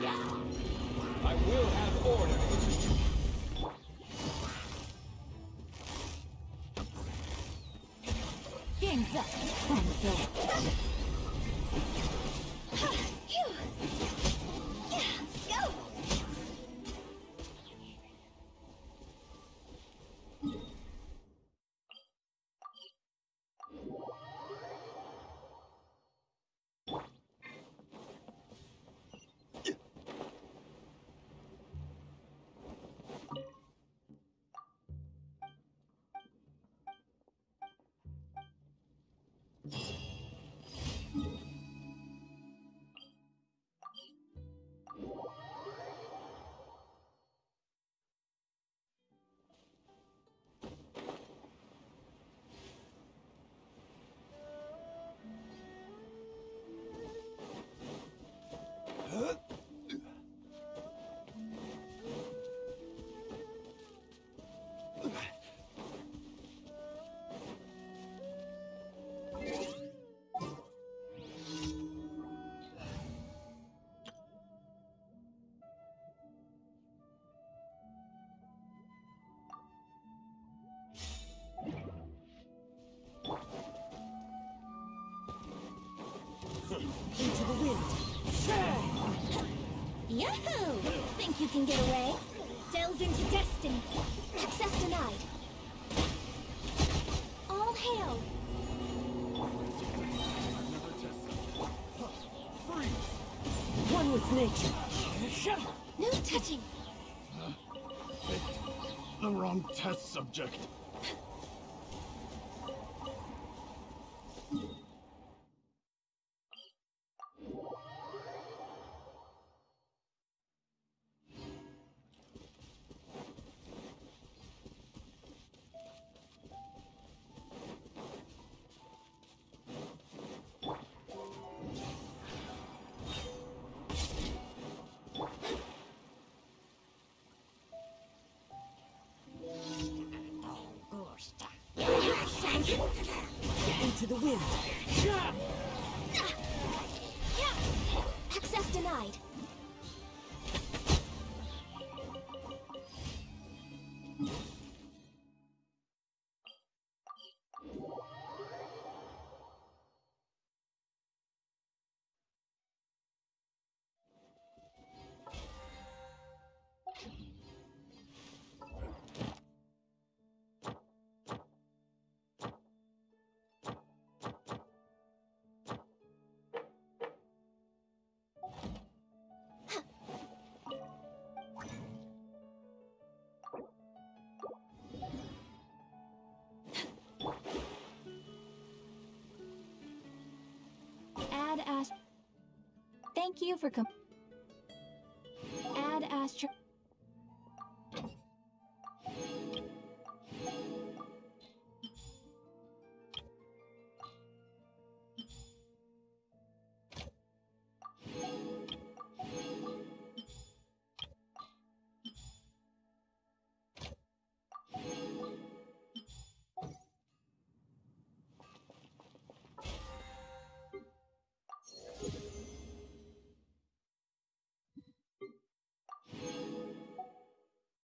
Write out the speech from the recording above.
I will have order. Game's up. Time's over. Into the wind. Yahoo! Think you can get away? Delves into destiny. Access denied. All hail! One with nature. No touching! Picked the wrong test subject. Into the wind. Access Ad Thank you for com... Ad Astra...